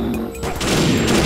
Yeah.